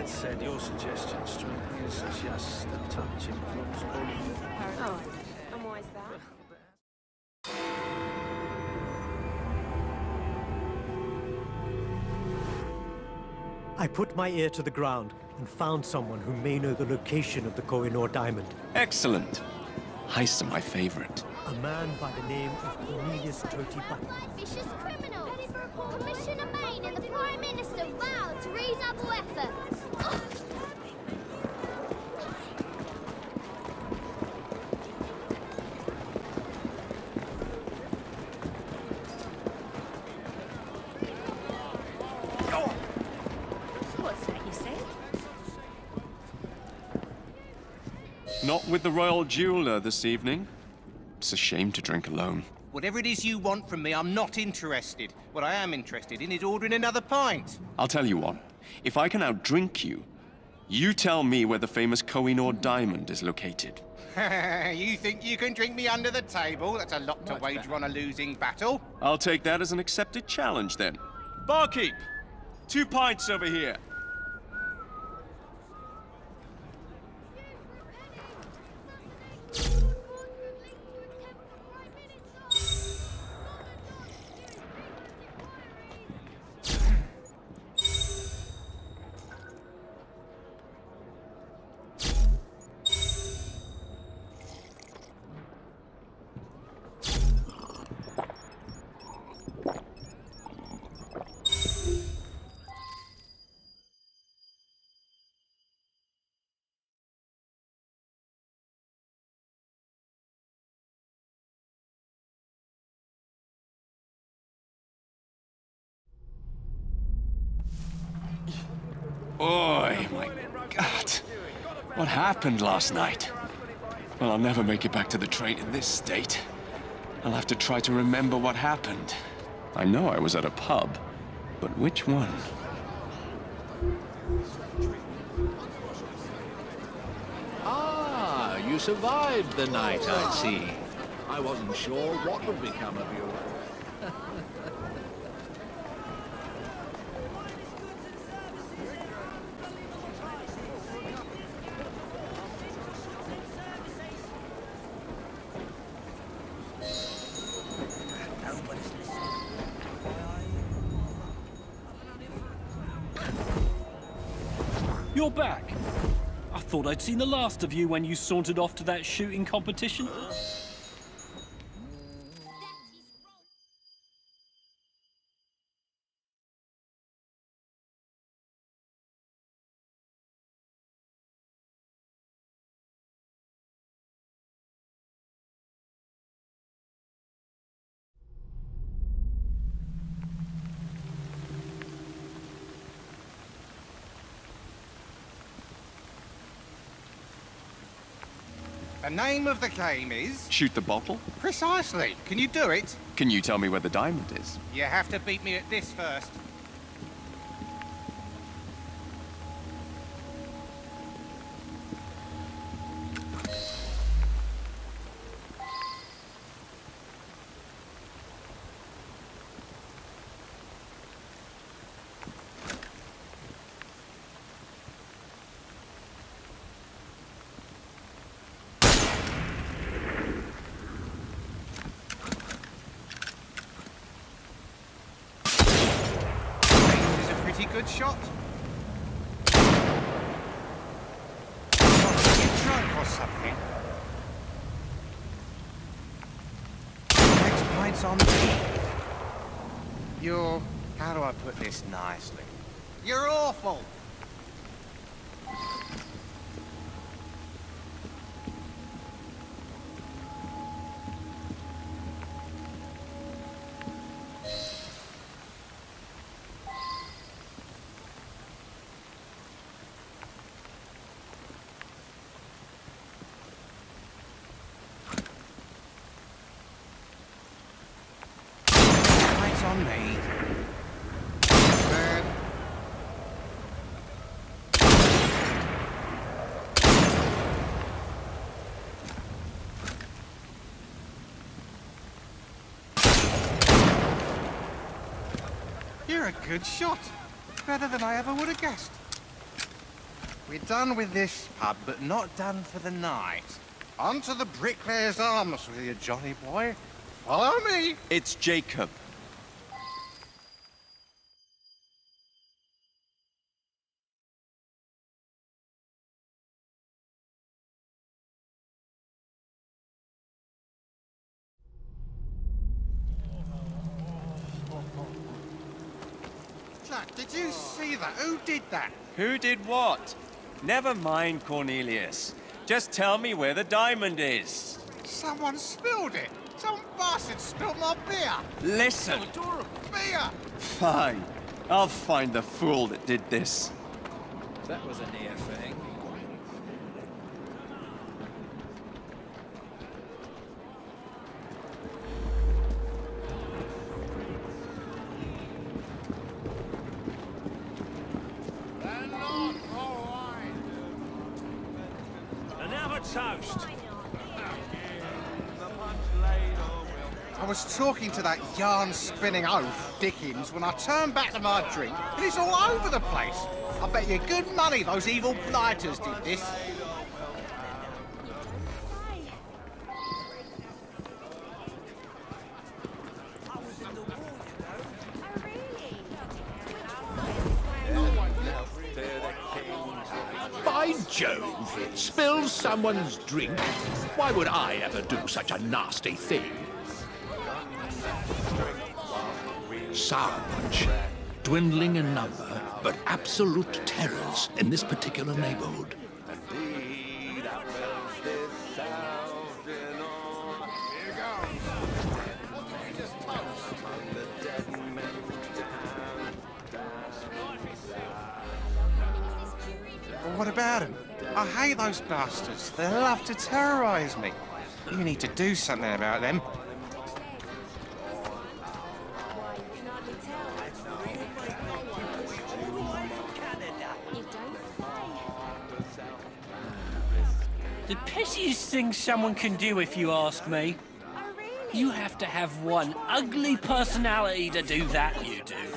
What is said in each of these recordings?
That said, your suggestion struck me as just a touch implausible. Oh, and why is that? I put my ear to the ground and found someone who may know the location of the Kohinoor diamond. Excellent. Heists are my favorite. A man by the name of Cornelius Toti Button. vicious criminal. Commissioner Mayne and the Prime Minister vowed to redouble efforts. With the royal jeweler this evening. It's a shame to drink alone. Whatever it is you want from me, I'm not interested. What I am interested in is ordering another pint. I'll tell you what. If I can outdrink you, you tell me where the famous Kohinoor diamond is located. you think you can drink me under the table? That's a lot to wager on a losing battle. I'll take that as an accepted challenge then. Barkeep! Two pints over here. Boy, my God. What happened last night? Well, I'll never make it back to the train in this state. I'll have to try to remember what happened. I know I was at a pub, but which one? Ah, you survived the night, I see. I wasn't sure what would become of you. You're back. I thought I'd seen the last of you when you sauntered off to that shooting competition. The name of the game is... Shoot the bottle? Precisely. Can you do it? Can you tell me where the diamond is? You have to beat me at this first. James is a pretty good shot. Or something? Next pint's on me. You're... How do I put this nicely? You're awful! You're a good shot. Better than I ever would have guessed. We're done with this pub, but not done for the night. On to the Bricklayer's Arms with you, Johnny boy. Follow me. It's Jacob. Did you see that? Who did that? Who did what? Never mind, Cornelius. Just tell me where the diamond is. Someone spilled it. Some bastard spilled my beer. Listen. Beer. Fine. I'll find the fool that did this. That was a near thing. Another toast. I was talking to that yarn-spinning oaf, Dickens, when I turned back to my drink, and it's all over the place. I bet you good money those evil blighters did this. By Jove! Spills someone's drink? Why would I ever do such a nasty thing? Punch. Dwindling in number, but absolute terrors in this particular neighborhood. What about him? I hate those bastards. They love to terrorize me. You need to do something about them. Thing someone can do, if you ask me. Oh. You have to have one ugly personality to do that, you do.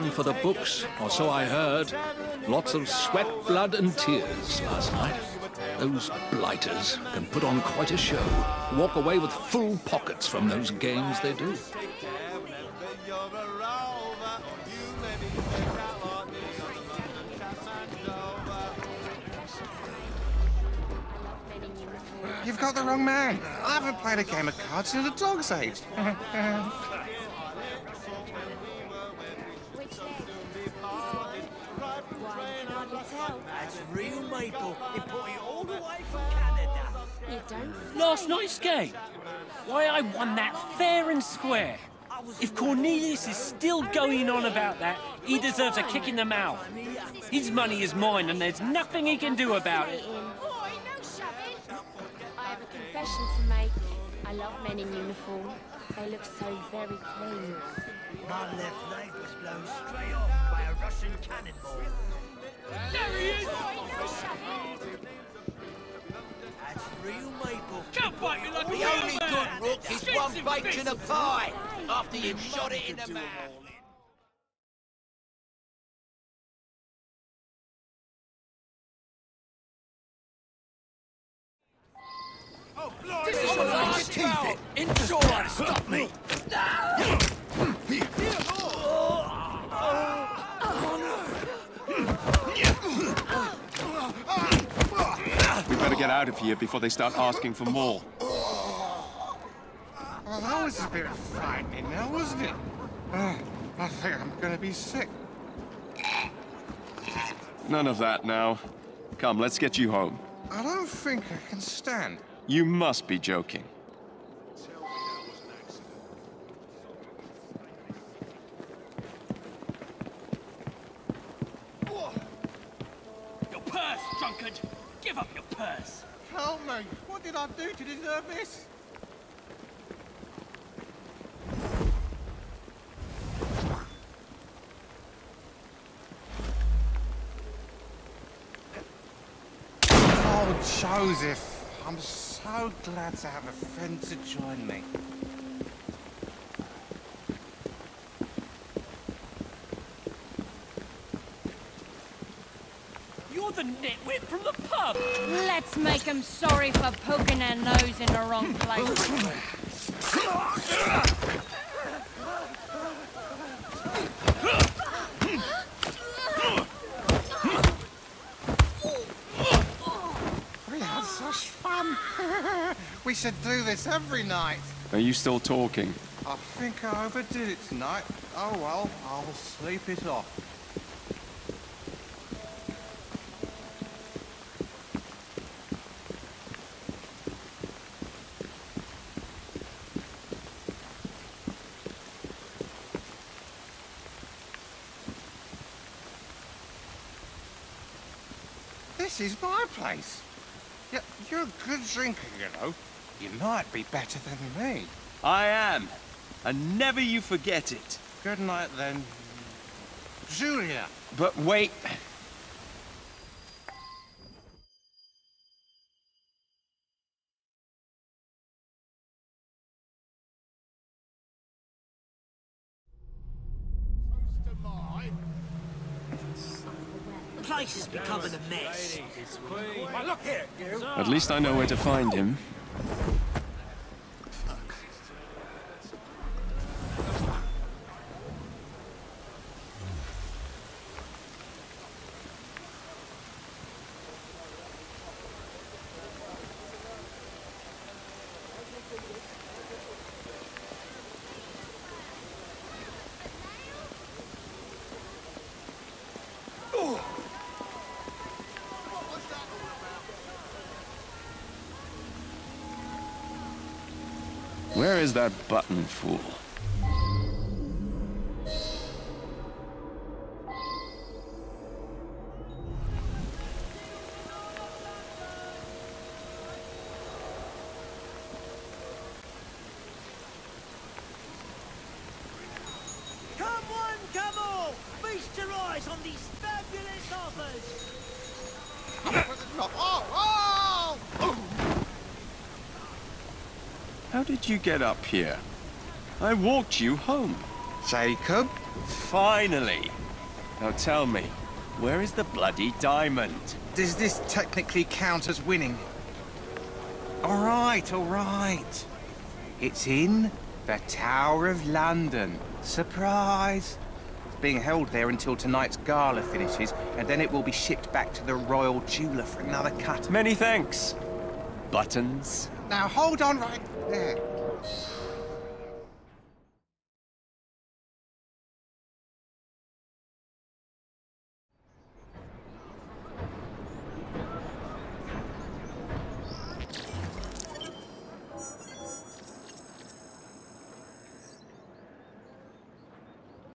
One for the books, or so I heard. Lots of sweat, blood, and tears last night. Those blighters can put on quite a show. Walk away with full pockets from those games they do. You've got the wrong man. I haven't played a game of cards since a dog's age. That's real maple. Imported all the way from Canada. You don't. Last night's game. Why, I won that fair and square. If Cornelius is still going on about that, he deserves a kick in the mouth. His money is mine, and there's nothing he can do about it. Fascinating. Boy, don't shove it. I have a confession to make. I love men in uniform. They look so very clean. My left leg was blown straight off by a Russian cannonball. There he is! That's real maple. Can't fight you like a The real only man. good rook is one baked in a pie after you've shot it in the mouth. Oh, this is a large foul! Enjoy! Stop me! We better get out of here before they start asking for more. Well, That was a bit frightening now, wasn't it? Uh, I think I'm gonna be sick. None of that now. Come, let's get you home. I don't think I can stand. You must be joking. Deserve this? Oh, Joseph, I'm so glad to have a friend to join me. You're the nitwit from the pub! Let's make 'em sorry for poking their nose in the wrong place. We had such fun. we should do this every night. Are you still talking? I think I overdid it tonight. Oh well, I'll sleep it off. This is my place. Yeah, you're a good drinker, you know. You might be better than me. I am. And never you forget it. Good night then. Julia. But wait. Becoming a mess. At least I know where to find him. Where is that button fool? How did you get up here? I walked you home. Jacob? Finally! Now tell me, where is the bloody diamond? Does this technically count as winning? All right, all right. It's in the Tower of London. Surprise! It's being held there until tonight's gala finishes, and then it will be shipped back to the Royal Jeweller for another cut. Many thanks. Buttons. Now hold on right there.